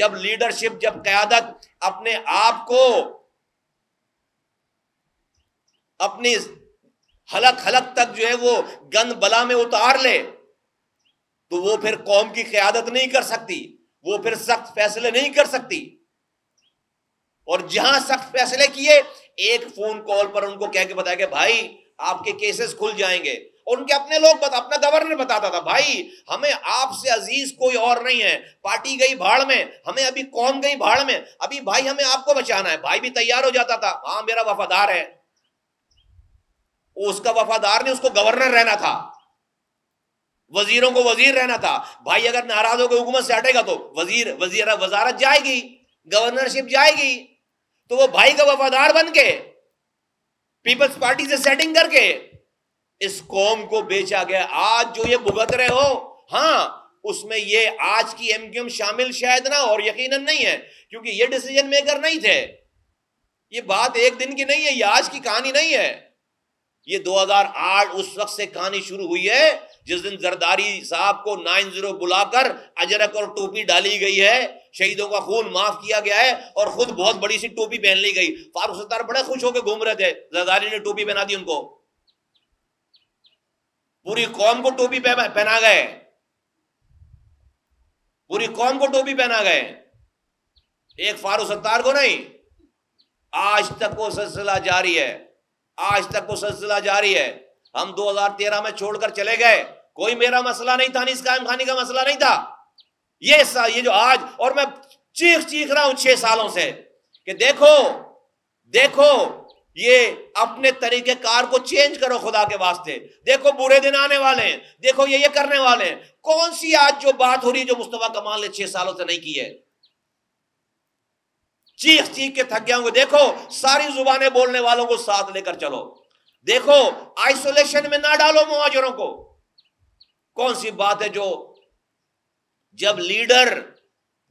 जब लीडरशिप जब क्यादत अपने आप को अपनी हलक हलक तक जो है वो गंद बला में उतार ले तो वो फिर कौम की क्यादत नहीं कर सकती, वो फिर सख्त फैसले नहीं कर सकती। और जहाँ सख्त फैसले किए, एक फ़ोन कॉल पर उनको कह के बताया कि भाई, आपके केसेस खुल जाएँगे। और उनके अपने लोग बता, अपना गवर्नर बताता था, भाई, हमें आपसे अज़ीज़ कोई और नहीं है। पार्टी गई भाड़ में, हमें अभी कौम गई भाड़ में? अभी भाई हमें आपको बचाना है। भाई भी तैयार हो जाता था। हाँ मेरा वफादार है। उसका वफादार नहीं, उसको गवर्नर रहना था। वजीरों को वज़ीर रहना था। भाई, अगर नाराज़ होकर हुकूमत से हटेगा तो वज़ीर वज़ीर, वजारत जाएगी गवर्नरशिप जाएगी। तो वो भाई का वफादार बन के पीपल्स पार्टी से सेटिंग करके इस कौम को बेचा गया। आज जो ये भुगत रहे हो हाँ उसमें ये आज की एमक्यूएम शामिल शायद ना और यकीनन नहीं है, क्योंकि ये डिसीज़न मेकर नहीं थे। ये बात एक दिन की नहीं है, ये आज की कहानी नहीं है। ये 2008 उस वक्त से कहानी शुरू हुई है, जिस दिन जरदारी साहब को नाइन ज़ीरो बुलाकर अजरक और टोपी डाली गई है, शहीदों का खून माफ़ किया गया है और खुद बहुत बड़ी सी टोपी पहन ली गई। फारूक सत्तार बड़े खुश होकर घूम रहे थे, जरदारी ने टोपी पहना दी उनको। पूरी कौम को टोपी पहना गए। पूरी कौम को टोपी पहना गए। एक फारूक सत्तार को नहीं। आज तक वो सिलसिला जारी है। आज तक वो सिलसिला जारी है। हम 2013 में छोड़कर चले गए। कोई मेरा मसला नहीं था निस कायम खानी का मसला नहीं था। ये ये जो आज और मैं चीख चीख रहा हूँ छह सालों से कि देखो देखो ये अपने तरीके कार को चेंज करो खुदा के वास्ते। देखो बुरे दिन आने वाले हैं, देखो ये ये करने वाले हैं। कौन सी आज जो बात हो रही है जो मुस्तफ़ा कमाल ने छह सालों से नहीं की है? चीख चीख के थक गया हूँ। देखो, सारी जुबानें बोलने वालों को साथ लेकर चलो। देखो, आइसोलेशन में ना डालो मुहाजरों को। कौन सी बात है जो जब लीडर,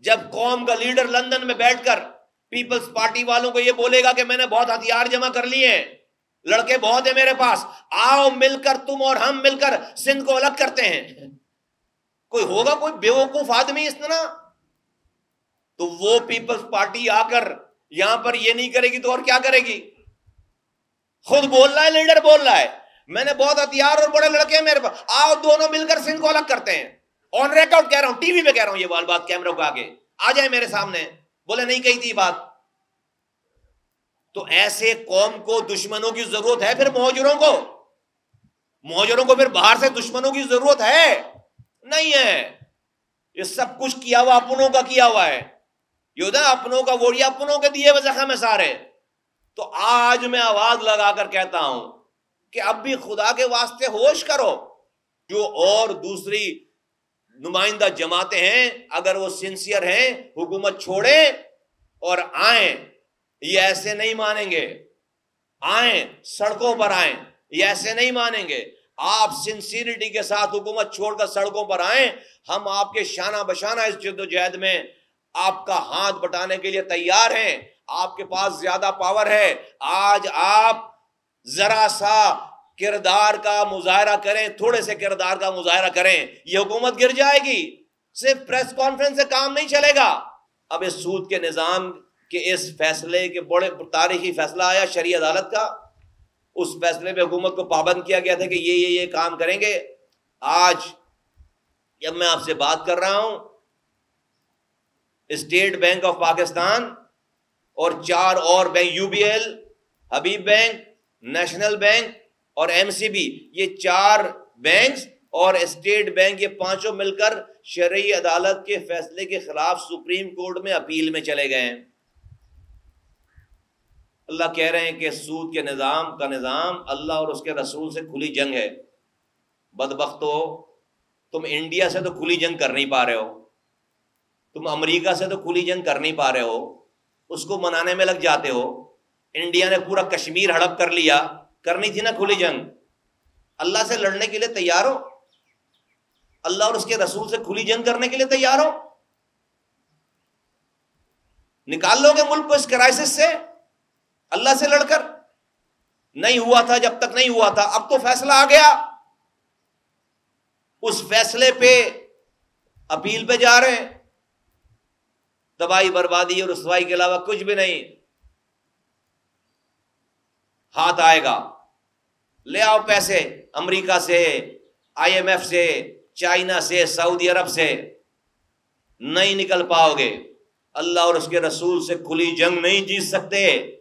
जब कौम का लीडर लंदन में बैठकर पीपल्स पार्टी वालों को यह बोलेगा कि मैंने बहुत हथियार जमा कर लिए हैं। लड़के बहुत है मेरे पास। आओ मिलकर तुम और हम मिलकर सिंध को अलग करते हैं। कोई होगा कोई बेवकूफ़ आदमी इस तरह? तो वो पीपल्स पार्टी आकर यहाँ पर ये नहीं करेगी तो और क्या करेगी? खुद बोल रहा है लीडर बोल रहा है। मैंने बहुत हथियार और बड़े लड़के हैं मेरे पास। आओ दोनों मिलकर सिंध को अलग करते हैं। ऑन रिकॉर्ड कह रहा हूँ टीवी पे कह रहा हूँ ये वाल बात कैमरों को आगे। आ जाए मेरे सामने। बोले, नहीं कही थी बात। तो ऐसे कौम को दुश्मनों की ज़रूरत है फिर मोहजरों को? मोहजरों को फिर बाहर से दुश्मनों की ज़रूरत है? नहीं है। ये सब कुछ किया हुआ अपनों का किया हुआ है। योदा अपनों का वो अपनों के दिए हुए जख्म है सारे। तो आज मैं आवाज़ लगाकर कहता हूँ कि अब भी खुदा के वास्ते होश करो। जो और दूसरी नुमाइंदा जमाते हैं, अगर वो सिंसियर हैं, हुकूमत छोड़े और आए, ये ऐसे नहीं मानेंगे। आए, सड़कों पर आए, ये ऐसे नहीं मानेंगे। आप सिंसियरिटी के साथ हुकूमत छोड़कर सड़कों पर आए, हम आपके शाना बशाना इस जद्दोजहद में आपका हाथ बटाने के लिए तैयार हैं। आपके पास ज़्यादा पावर है। आज आप जरा सा किरदार का मुजाहरा करें, थोड़े से किरदार का मुजाहरा करें, ये हुकूमत गिर जाएगी। सिर्फ़ प्रेस कॉन्फ्रेंस से काम नहीं चलेगा। अब इस सूद के निज़ाम के इस फैसले के बड़े, तारीखी फैसला आया शरी अदालत का। उस फैसले पे हुकूमत को पाबंद किया गया था कि ये ये ये काम करेंगे। आज जब मैं आपसे बात कर रहा हूँ, स्टेट बैंक ऑफ़ पाकिस्तान और चार और bank UBL Habib bank, national bank और एमसीबी ये चार बैंक्स और स्टेट बैंक ये पाँचों मिलकर शरई अदालत के फैसले के खिलाफ सुप्रीम कोर्ट में अपील में चले गए हैं। अल्लाह कह रहे हैं कि सूद के निज़ाम का निज़ाम अल्लाह और उसके रसूल से खुली जंग है। बदबक हो, तुम इंडिया से तो खुली जंग कर नहीं पा रहे हो। तुम अमेरिका से तो खुली जंग कर नहीं पा रहे हो। उसको मनाने में लग जाते हो। इंडिया ने पूरा कश्मीर हड़प कर लिया। करनी थी ना खुली जंग। अल्लाह से लड़ने के लिए तैयार हो। अल्लाह और उसके रसूल से खुली जंग करने के लिए तैयार हो। निकाल लोगे मुल्क को इस क्राइसिस से, अल्लाह से लड़कर। नहीं हुआ था, जब तक नहीं हुआ था, अब तो फैसला आ गया। उस फैसले पे अपील पे जा रहे हैं। तबाही बर्बादी और रसवाई के अलावा कुछ भी नहीं। हाथ आएगा। ले आओ पैसे अमेरिका से आईएमएफ से, चाइना से, सऊदी अरब से। नहीं निकल पाओगे। अल्लाह और उसके रसूल से खुली जंग नहीं जीत सकते।